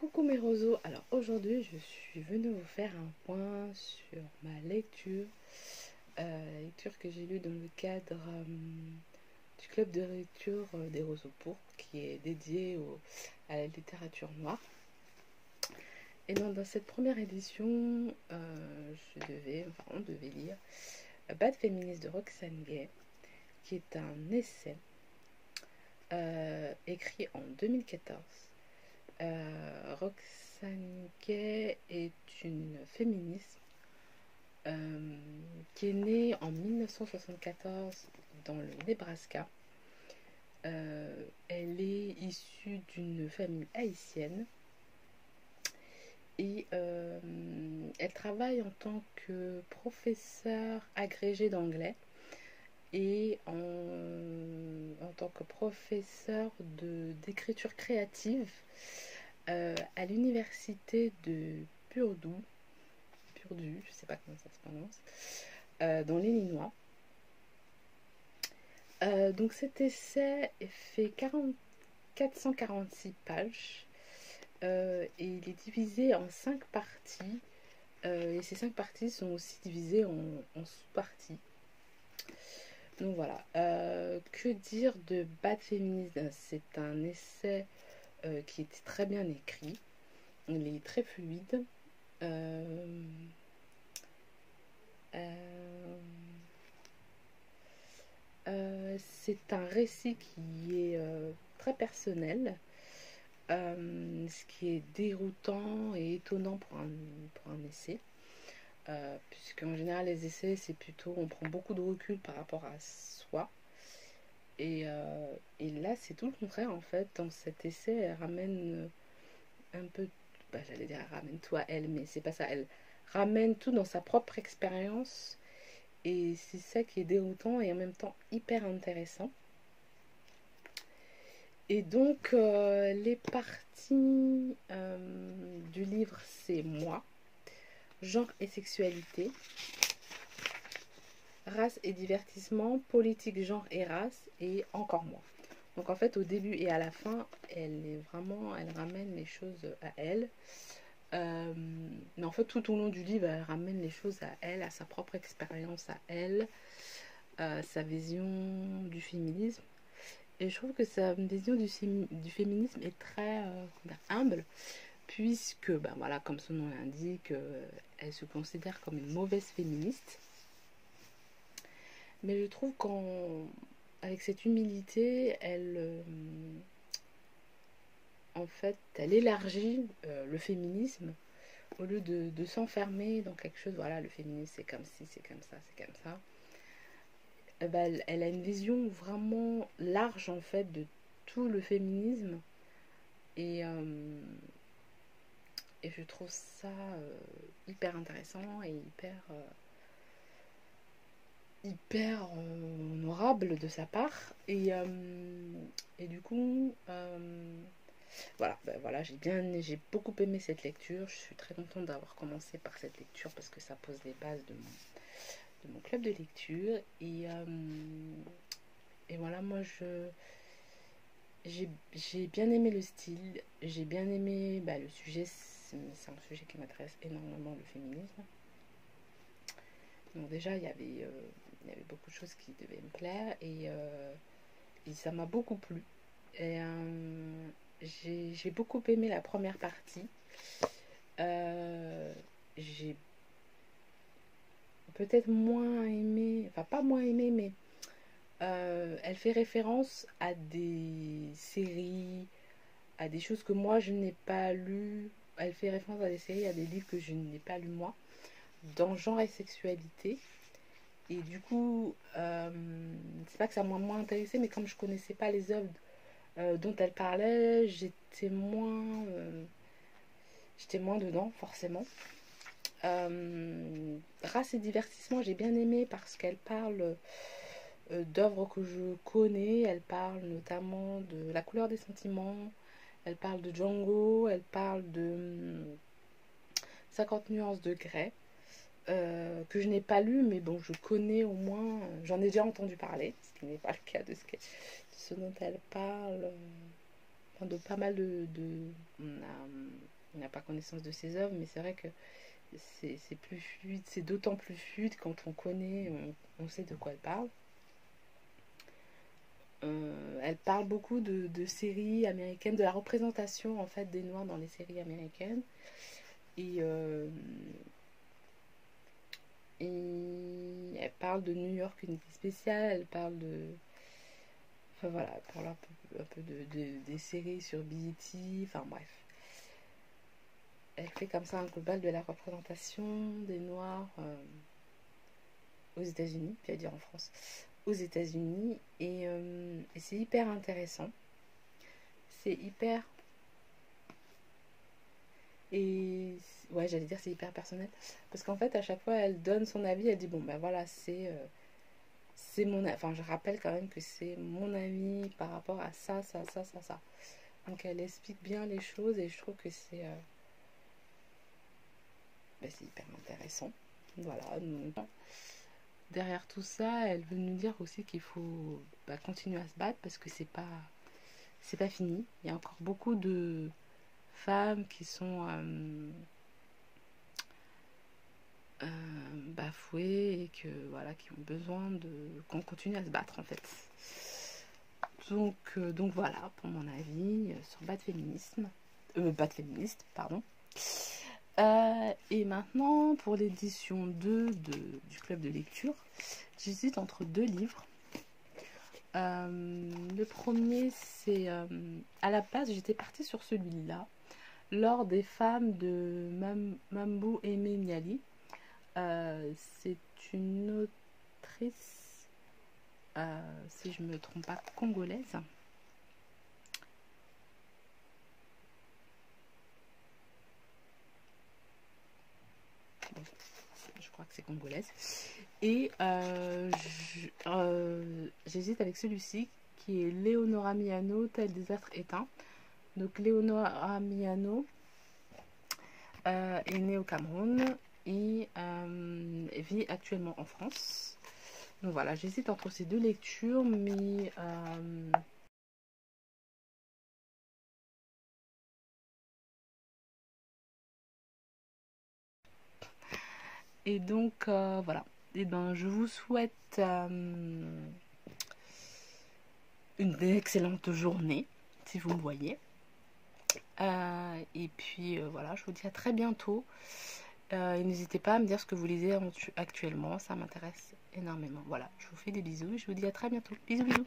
Coucou mes roseaux, alors aujourd'hui je suis venue vous faire un point sur ma lecture, euh, lecture que j'ai lue dans le cadre euh, du club de lecture euh, des roseaux pourpres qui est dédié à la littérature noire. Et donc dans cette première édition, je devais, enfin on devait lire Bad Féministe de Roxane Gay, qui est un essai écrit en 2014 euh, Roxane Gay est une féministe euh, qui est née en 1974 dans le Nebraska. Euh, elle est issue d'une famille haïtienne et elle travaille en tant que professeur agrégé d'anglais et en, en, tant que professeur d'écriture créative euh, à l'université de Purdue, Purdue, je sais pas comment ça se prononce, euh, dans l'Illinois. Euh, donc cet essai fait 40, 446 pages et il est divisé en 5 parties et ces 5 parties sont aussi divisées en, en sous-parties. Donc voilà, que dire de Bad Feminism C'est un essai euh, qui est très bien écrit. Il est très fluide. Euh, euh, c'est un récit qui est très personnel, ce qui est déroutant et étonnant pour un, pour un essai. puisque en général les essais c'est plutôt on prend beaucoup de recul par rapport à soi euh, et, là, c'est tout le contraire en fait. Dans cet essai, elle ramène un peu, bah, j'allais dire, elle ramène tout à elle, mais c'est pas ça. Elle ramène tout dans sa propre expérience. Et c'est ça qui est déroutant et en même temps hyper intéressant. Et donc, euh, les parties euh, du livre, c'est moi, genre et sexualité, race et divertissement, politique, genre et race, et encore moins. Donc en fait, au début et à la fin, elle est vraiment, elle ramène les choses à elle. Euh, mais en fait, tout au long du livre, elle ramène les choses à elle, à sa propre expérience, à elle, à sa vision du féminisme. Et je trouve que sa vision du, féminisme est très euh, humble, puisque, ben voilà, comme son nom l'indique, euh, elle se considère comme une mauvaise féministe. Mais je trouve qu'avec cette humilité, elle, euh, en fait, elle élargit euh, le féminisme au lieu de, s'enfermer dans quelque chose. Voilà, le féminisme c'est comme ci, c'est comme ça, c'est comme ça. Eh ben, elle, a une vision vraiment large en fait de tout le féminisme et, euh, et je trouve ça hyper intéressant et hyper hyper euh, honorable de sa part. Et, euh, et du coup, euh, voilà, ben voilà j'ai bien, j'ai beaucoup aimé cette lecture. Je suis très contente d'avoir commencé par cette lecture parce que ça pose les bases de mon, de mon club de lecture. Et, voilà, moi je j'ai bien aimé le style, j'ai bien aimé bah, le sujet, c'est un sujet qui m'intéresse énormément, le féminisme. Donc déjà, il y avait il y avait beaucoup de choses qui devaient me plaire et, euh, ça m'a beaucoup plu. Euh, j'ai beaucoup aimé la première partie. Euh, j'ai peut-être moins aimé, enfin pas moins aimé, mais elle fait référence à des séries, à des choses que moi je n'ai pas lues. Elle fait référence à des séries, à des livres que je n'ai pas lus moi, dans genre et sexualité. Et du coup, euh, c'est pas que ça m'a moins intéressé, mais comme je connaissais pas les œuvres euh, dont elle parlait, j'étais moins, euh, j'étais moins dedans forcément. race et divertissement, j'ai bien aimé parce qu'elle parle d'œuvres que je connais. Elle parle notamment de La couleur des sentiments. Elle parle de Django. Elle parle de 50 nuances de grès. Euh, que je n'ai pas lu, mais bon, je connais au moins, j'en ai déjà entendu parler, ce qui n'est pas le cas de ce, dont elle parle. de pas mal de... on n'a pas connaissance de ses œuvres, mais c'est vrai que c'est plus fluide, c'est d'autant plus fluide quand on connaît, on, sait de quoi elle parle. Euh, elle parle beaucoup de, séries américaines, de la représentation en fait des noirs dans les séries américaines. Et, euh, elle parle de New York, une vie spéciale, elle parle de. Enfin voilà, elle parle un peu, un peu de, des séries sur BET, enfin bref elle fait comme ça un global de la représentation des Noirs euh, aux États-Unis, puis à dire en France, aux États-Unis, euh, et, c'est hyper intéressant. C'est hyper. Et ouais, j'allais dire c'est hyper personnel. Parce qu'en fait, à chaque fois, elle donne son avis, elle dit bon, ben voilà, c'est. Euh, c'est mon. Enfin, je rappelle quand même que c'est mon avis par rapport à ça, ça, ça, ça, ça. Donc, elle explique bien les choses et je trouve que c'est. Ben, c'est hyper intéressant. Voilà. derrière tout ça, elle veut nous dire aussi qu'il faut bah, continuer à se battre parce que c'est pas c'est pas fini. Il y a encore beaucoup de femmes qui sont euh, euh, bafouées et que voilà qui ont besoin de qu'on continue à se battre en fait. Donc euh, donc voilà pour mon avis sur Bad Féminisme, Bad Féministe pardon. Et maintenant, pour l'édition 2 du club de lecture, j'hésite entre deux livres. Le premier, c'est à la base, j'étais partie sur celui-là, lors des femmes de Mam Mambo Aimé Niali. c'est une autrice, si je ne me trompe pas, congolaise. que c'est congolaise. Et euh, euh, j'hésite avec celui-ci qui est Léonora Miano, tel désastre éteint. Donc Léonora Miano euh, est née au Cameroun et vit actuellement en France. Donc voilà, j'hésite entre ces deux lectures, mais Et donc, euh, voilà. Et ben, je vous souhaite euh, une excellente journée, si vous me voyez. Euh, et puis, voilà, je vous dis à très bientôt. et n'hésitez pas à me dire ce que vous lisez actuellement, ça m'intéresse énormément. Voilà, je vous fais des bisous et je vous dis à très bientôt. Bisous, bisous.